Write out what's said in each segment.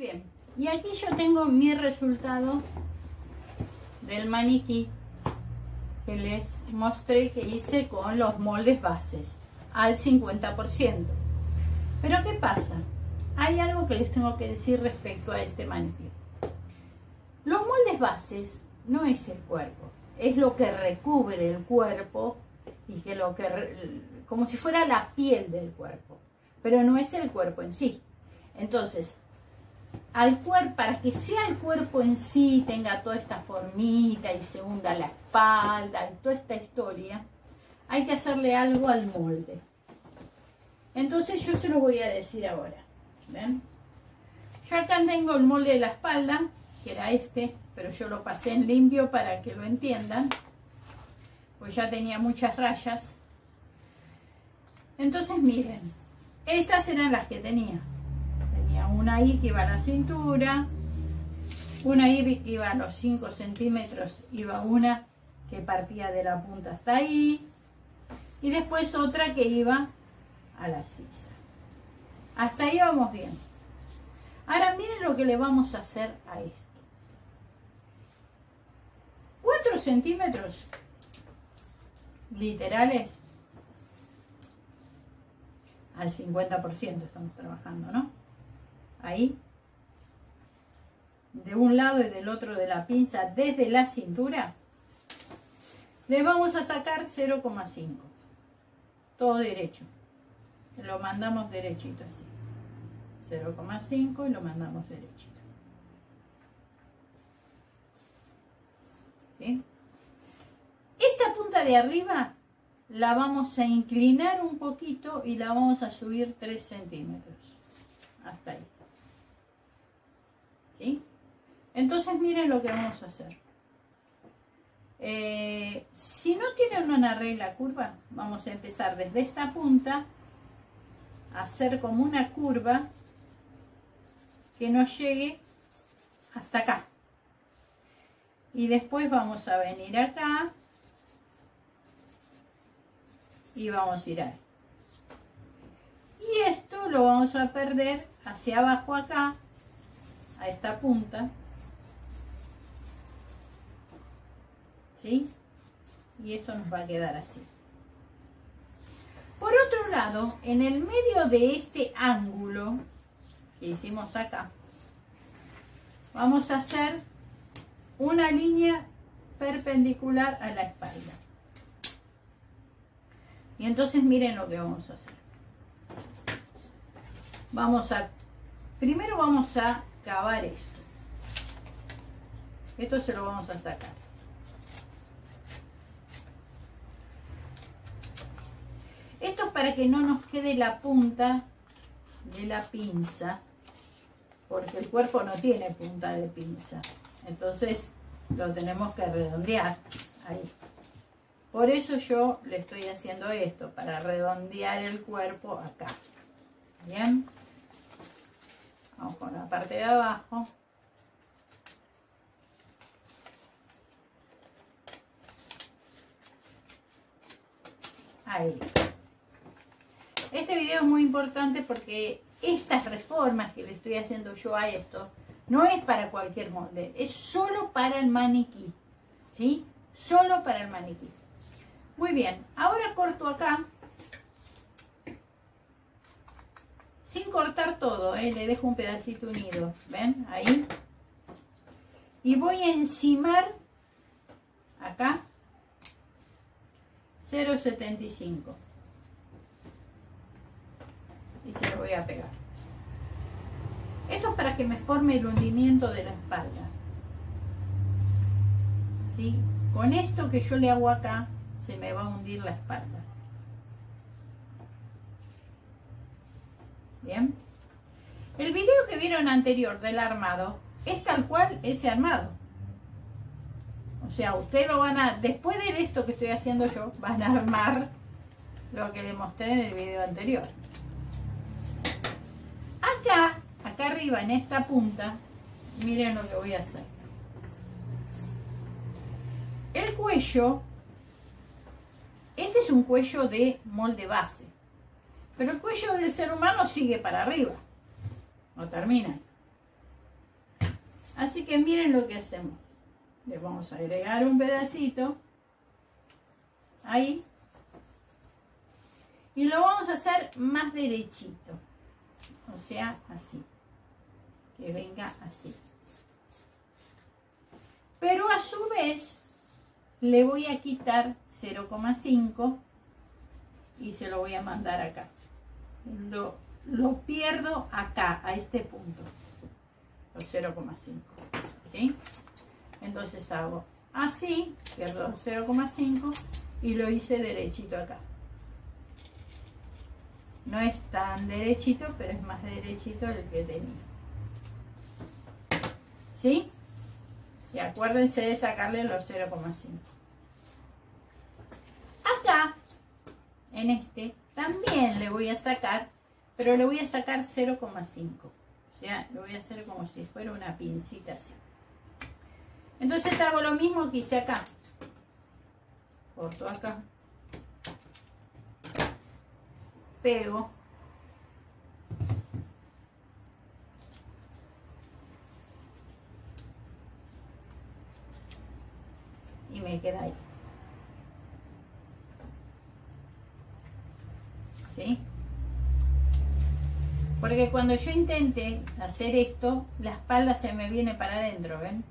Bien, y aquí yo tengo mi resultado del maniquí que les mostré que hice con los moldes bases al 50%. Pero ¿qué pasa? Hay algo que les tengo que decir respecto a este maniquí. Los moldes bases no es el cuerpo, es lo que recubre el cuerpo y que lo que como si fuera la piel del cuerpo, pero no es el cuerpo en sí. Entonces, al cuerpo, para que sea el cuerpo en sí, tenga toda esta formita y se hunda la espalda y toda esta historia, hay que hacerle algo al molde. Entonces yo se lo voy a decir ahora. ¿Ven? Yo acá tengo el molde de la espalda, que era este, pero yo lo pasé en limpio para que lo entiendan. Pues ya tenía muchas rayas. Entonces miren, estas eran las que tenía una ahí que iba a la cintura, una I que iba a los 5 centímetros, iba una que partía de la punta hasta ahí, y después otra que iba a la sisa. Hasta ahí vamos bien. Ahora miren lo que le vamos a hacer a esto. 4 centímetros literales al 50% estamos trabajando, ¿no? Ahí, de un lado y del otro de la pinza desde la cintura, le vamos a sacar 0,5. Todo derecho. Lo mandamos derechito así. 0,5 y lo mandamos derechito. Esta punta de arriba la vamos a inclinar un poquito y la vamos a subir 3 centímetros. Hasta ahí. Entonces miren lo que vamos a hacer. Eh, si no tienen una regla curva, vamos a empezar desde esta punta, a hacer como una curva que nos llegue hasta acá. Y después vamos a venir acá y vamos a ir ahí. Y esto lo vamos a perder hacia abajo acá a esta punta. ¿Sí? Y eso nos va a quedar así. Por otro lado, en el medio de este ángulo que hicimos acá, vamos a hacer una línea perpendicular a la espalda. Y entonces miren lo que vamos a hacer. Vamos a, primero vamos a cavar esto. Esto se lo vamos a sacar. Esto es para que no nos quede la punta de la pinza, porque el cuerpo no tiene punta de pinza. Entonces lo tenemos que redondear ahí. Por eso yo le estoy haciendo esto, para redondear el cuerpo acá. Bien. Vamos con la parte de abajo. Ahí. Este video es muy importante porque estas reformas que le estoy haciendo yo a esto no es para cualquier molde, es solo para el maniquí, ¿sí? Solo para el maniquí. Muy bien, ahora corto acá sin cortar todo, ¿eh? le dejo un pedacito unido, ¿ven? Ahí. Y voy a encimar acá 0,75 y se lo voy a pegar. Esto es para que me forme el hundimiento de la espalda. ¿Sí? Con esto que yo le hago acá, se me va a hundir la espalda. Bien. El video que vieron anterior del armado es tal cual ese armado. O sea, ustedes lo van a, después de esto que estoy haciendo yo, van a armar lo que les mostré en el video anterior. Acá, acá arriba en esta punta, miren lo que voy a hacer. El cuello, este es un cuello de molde base. Pero el cuello del ser humano sigue para arriba, no termina. Así que miren lo que hacemos. Le vamos a agregar un pedacito. Ahí. Y lo vamos a hacer más derechito. O sea, así. Que venga así. Pero a su vez le voy a quitar 0,5 y se lo voy a mandar acá. Lo, lo pierdo acá, a este punto. Los 0,5. ¿Sí? Entonces hago así, pierdo 0,5 y lo hice derechito acá. No es tan derechito, pero es más derechito el que tenía. ¿Sí? Y acuérdense de sacarle los 0,5. Acá, en este, también le voy a sacar, pero le voy a sacar 0,5. O sea, lo voy a hacer como si fuera una pincita así. Entonces hago lo mismo que hice acá. Corto acá. Pego. Y me queda ahí. Porque cuando yo intente hacer esto, la espalda se me viene para adentro, ¿ven?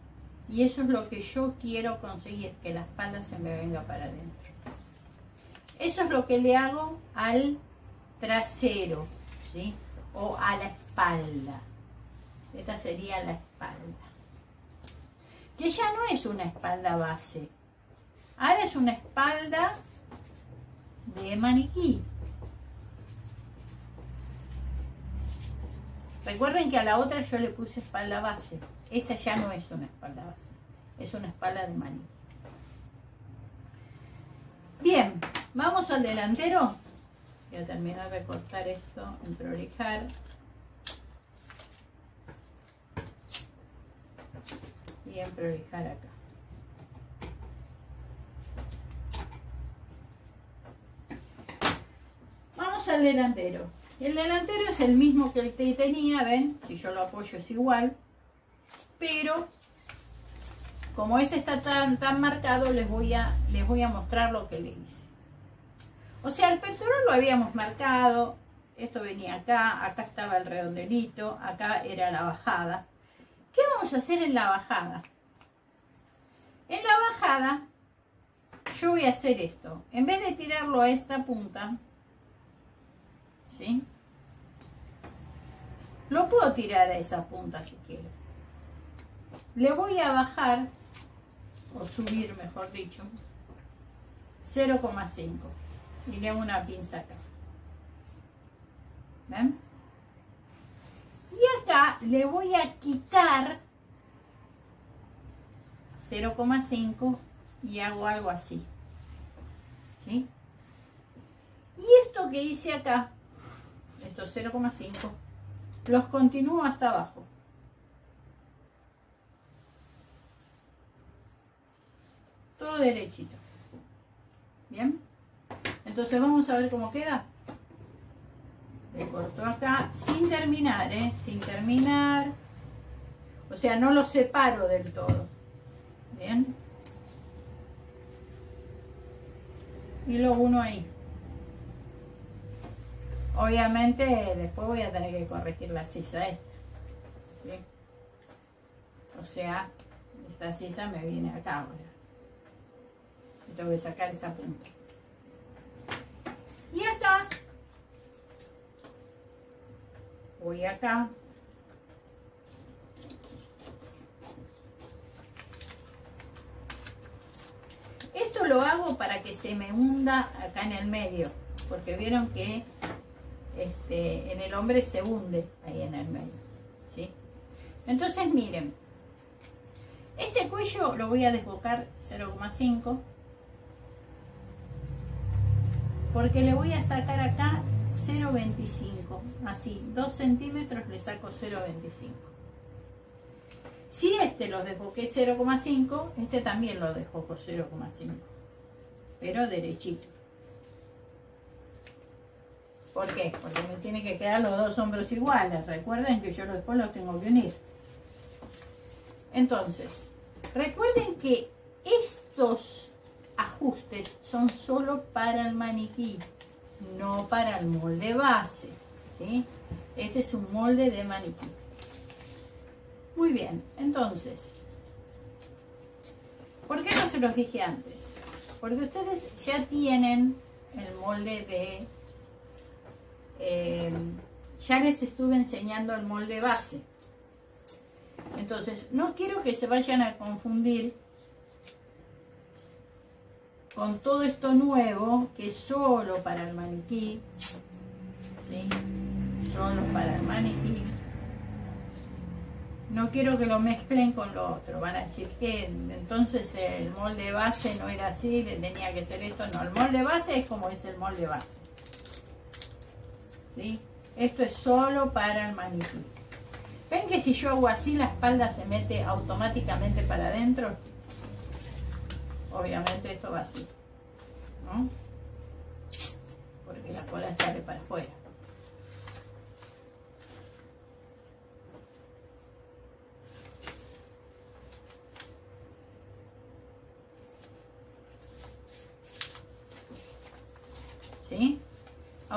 Y eso es lo que yo quiero conseguir, que la espalda se me venga para adentro. Eso es lo que le hago al trasero, ¿sí? O a la espalda. Esta sería la espalda. Que ya no es una espalda base. Ahora es una espalda de maniquí. Recuerden que a la otra yo le puse espalda base. Esta ya no es una espalda base, es una espalda de maní. Bien, vamos al delantero. Voy a terminar de cortar esto en prolijar. Y en prolijar acá. Vamos al delantero. El delantero es el mismo que el que tenía, ¿ven? Si yo lo apoyo es igual pero como ese está tan, tan marcado, les voy, a, les voy a mostrar lo que le hice. O sea, el pectoral lo habíamos marcado, esto venía acá, acá estaba el redondelito, acá era la bajada. ¿Qué vamos a hacer en la bajada? En la bajada, yo voy a hacer esto. En vez de tirarlo a esta punta, Lo puedo tirar a esa punta si quiero le voy a bajar, o subir mejor dicho, 0,5 y le hago una pinza acá. ¿Ven? Y acá le voy a quitar 0,5 y hago algo así. ¿Sí? Y esto que hice acá, estos 0,5, los continúo hasta abajo. todo derechito. Bien, entonces vamos a ver cómo queda. Le corto acá sin terminar, ¿eh? Sin terminar. O sea, no lo separo del todo. Bien. Y lo uno ahí. Obviamente después voy a tener que corregir la sisa esta. O sea, esta sisa me viene acá ahora tengo que sacar esa punta. Y acá, voy acá, Esto lo hago para que se me hunda acá en el medio, porque vieron que este, en el hombre se hunde ahí en el medio. ¿sí? Entonces miren, este cuello lo voy a desbocar 0,5 porque le voy a sacar acá 0,25 así 2 centímetros le saco 0,25 si este lo desboqué 0,5 este también lo desboco 0,5 pero derechito ¿por qué? porque me tiene que quedar los dos hombros iguales recuerden que yo después los tengo que unir Entonces, recuerden que estos ajustes son solo para el maniquí, no para el molde base. ¿sí? Este es un molde de maniquí. Muy bien, entonces, ¿por qué no se los dije antes? Porque ustedes ya tienen el molde de... Eh, ya les estuve enseñando el molde base. Entonces, no quiero que se vayan a confundir con todo esto nuevo que es solo para el maniquí, ¿sí? Solo para el maniquí. No quiero que lo mezclen con lo otro. Van a decir que entonces el molde base no era así, tenía que ser esto. No, el molde base es como es el molde base. Esto es solo para el maniquí. ¿Ven que si yo hago así la espalda se mete automáticamente para adentro? Obviamente esto va así, ¿no? Porque la cola sale para afuera. ¿Sí?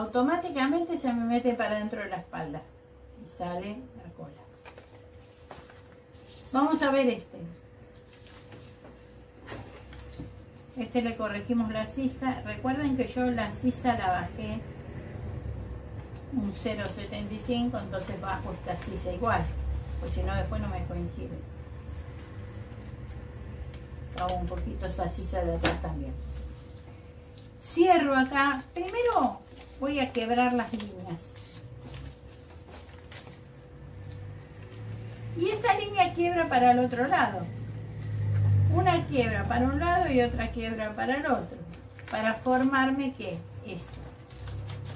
Automáticamente se me mete para dentro de la espalda y sale la cola. Vamos a ver este. Este le corregimos la sisa. Recuerden que yo la sisa la bajé un 0.75, entonces bajo esta sisa igual, pues si no después no me coincide. Hago un poquito esa sisa de atrás también. Cierro acá. Primero voy a quebrar las líneas. Y esta línea quiebra para el otro lado. Una quiebra para un lado y otra quiebra para el otro. Para formarme ¿qué? Esto,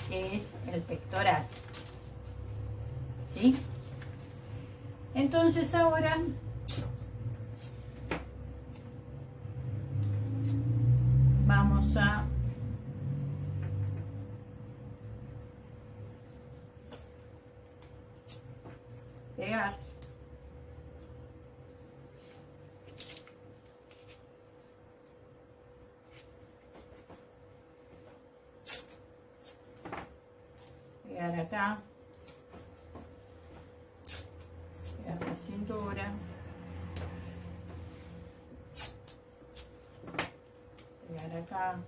que es el pectoral. ¿Sí? Entonces ahora vamos a pegar acá. la cintura. Acá.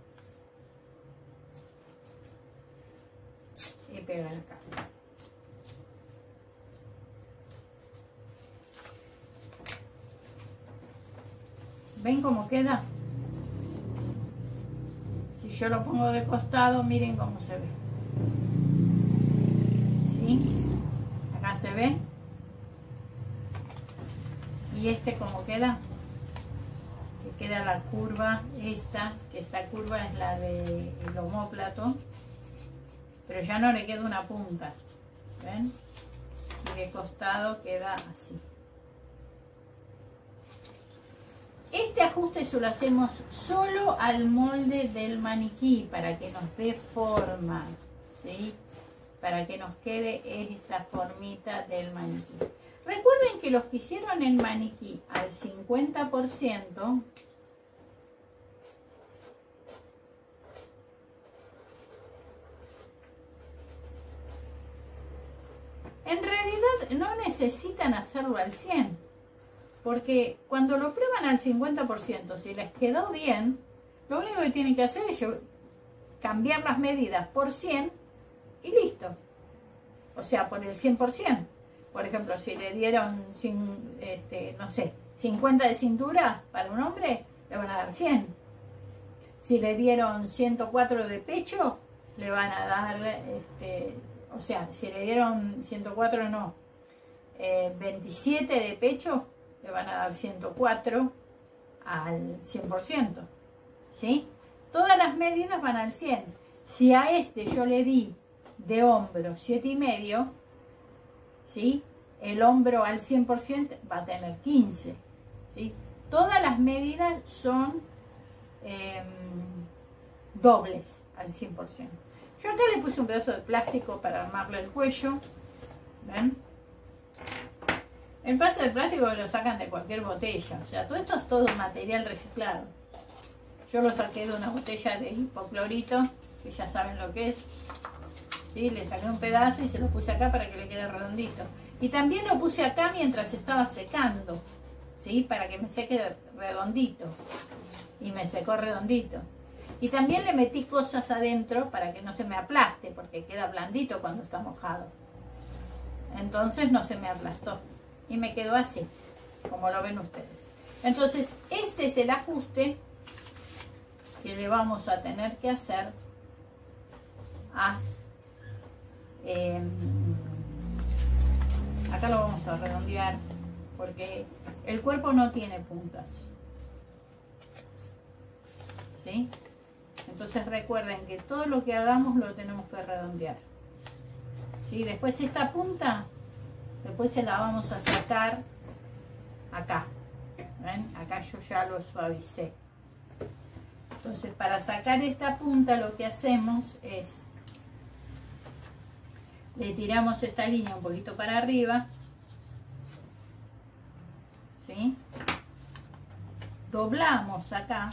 Y pegar acá. ¿Ven cómo queda? Si yo lo pongo de costado, miren cómo se ve. Acá se ve. Y este como queda. Que queda la curva esta, que esta curva es la del de homóplato. Pero ya no le queda una punta. ¿Ven? Y de costado queda así. Este ajuste se lo hacemos solo al molde del maniquí para que nos dé forma. ¿sí? para que nos quede esta formita del maniquí. Recuerden que los que hicieron el maniquí al 50%, en realidad no necesitan hacerlo al 100%, porque cuando lo prueban al 50%, si les quedó bien, lo único que tienen que hacer es cambiar las medidas por 100 y listo. O sea, por el 100%. Por ejemplo, si le dieron, este, no sé, 50 de cintura para un hombre, le van a dar 100. Si le dieron 104 de pecho, le van a dar, este, o sea, si le dieron 104, no, 27 eh, de pecho, le van a dar 104 al 100%. ¿Sí? Todas las medidas van al 100. Si a este yo le di de hombro 7 y medio, ¿sí? El hombro al 100% va a tener 15, ¿sí? Todas las medidas son em, dobles al 100%. Yo acá le puse un pedazo de plástico para armarle el cuello, ¿ven? El vaso de plástico lo sacan de cualquier botella, o sea, todo esto es todo material reciclado. Yo lo saqué de una botella de hipoclorito, que ya saben lo que es. ¿Sí? Le saqué un pedazo y se lo puse acá para que le quede redondito. Y también lo puse acá mientras estaba secando, ¿sí? Para que me seque redondito. Y me secó redondito. Y también le metí cosas adentro para que no se me aplaste, porque queda blandito cuando está mojado. Entonces no se me aplastó. Y me quedó así, como lo ven ustedes. Entonces, este es el ajuste que le vamos a tener que hacer a... Em, acá lo vamos a redondear porque el cuerpo no tiene puntas. ¿Sí? Entonces recuerden que todo lo que hagamos lo tenemos que redondear. ¿Sí? Después esta punta, después se la vamos a sacar acá. ¿Ven? Acá yo ya lo suavicé. Entonces para sacar esta punta lo que hacemos es, le tiramos esta línea un poquito para arriba. ¿Sí? Doblamos acá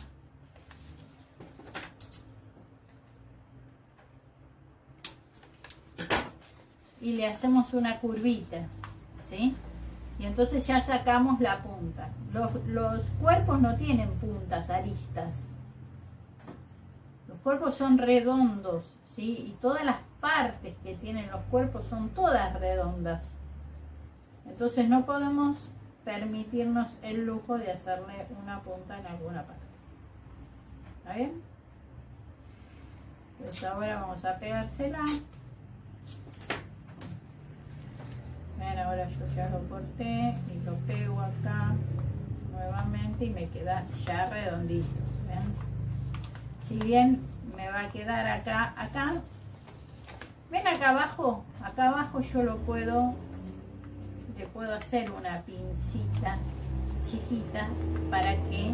y le hacemos una curvita, ¿sí? Y entonces ya sacamos la punta. Los, cuerpos no tienen puntas, aristas. Los cuerpos son redondos, ¿sí? Y todas las partes que tienen los cuerpos son todas redondas. Entonces no podemos permitirnos el lujo de hacerle una punta en alguna parte. ¿Está bien? Pues ahora vamos a pegársela. Ahora yo ya lo corté y lo pego acá nuevamente y me queda ya redondito si bien me va a quedar acá acá ven acá abajo acá abajo yo lo puedo le puedo hacer una pincita chiquita para que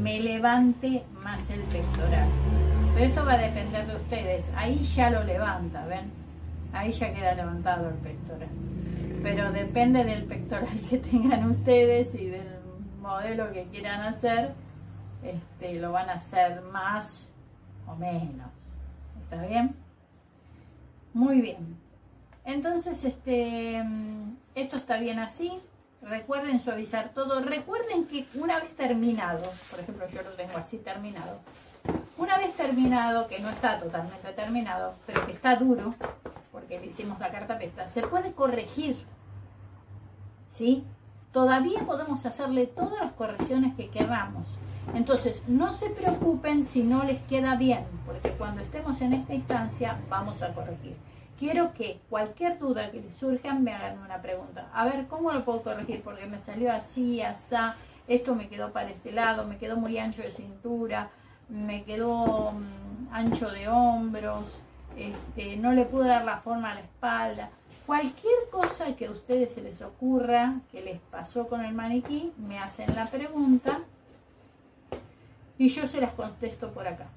me levante más el pectoral. Pero esto va a depender de ustedes. Ahí ya lo levanta ven ahí ya queda levantado el pectoral. Pero depende del pectoral que tengan ustedes y del modelo que quieran hacer, este, lo van a hacer más o menos. ¿Está bien? Muy bien. Entonces, este, esto está bien así. Recuerden suavizar todo. Recuerden que una vez terminado, por ejemplo, yo lo tengo así terminado. Una vez terminado, que no está totalmente terminado, pero que está duro, porque le hicimos la carta pesta, se puede corregir. ¿Sí? Todavía podemos hacerle todas las correcciones que queramos. Entonces, no se preocupen si no les queda bien, porque cuando estemos en esta instancia vamos a corregir. Quiero que cualquier duda que les surja me hagan una pregunta. A ver, ¿cómo lo puedo corregir? Porque me salió así, asá, esto me quedó para este lado, me quedó muy ancho de cintura, me quedó mm, ancho de hombros, este, no le pude dar la forma a la espalda. Cualquier cosa que a ustedes se les ocurra que les pasó con el maniquí, me hacen la pregunta y yo se las contesto por acá.